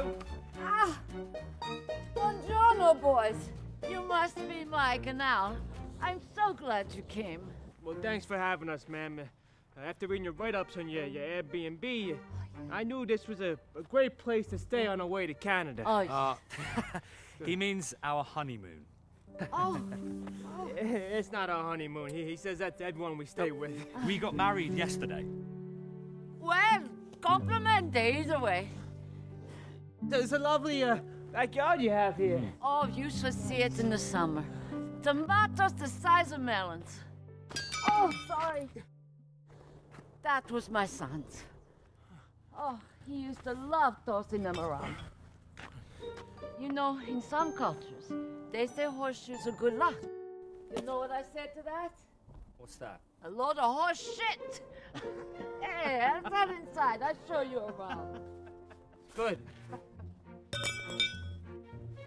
Hello. Ah, buongiorno, boys. You must be Mike and Al. I'm so glad you came. Well, thanks for having us, ma'am. Uh, after reading your write-ups on your, your Airbnb, I knew this was a, a great place to stay on our way to Canada. Oh, Uh, he means our honeymoon. oh, It's not our honeymoon. He, he says that to everyone we stay with. We got married yesterday. well, compliment either way. It's a lovely uh, backyard you have here. Oh, you should see it in the summer. Tomatoes the size of melons. Oh, sorry. That was my son's. Oh, he used to love tossing them around. You know, in some cultures, they say horseshoes are good luck. You know what I said to that? What's that? A load of horse shit. hey, that's not inside. I'll show you around. Good.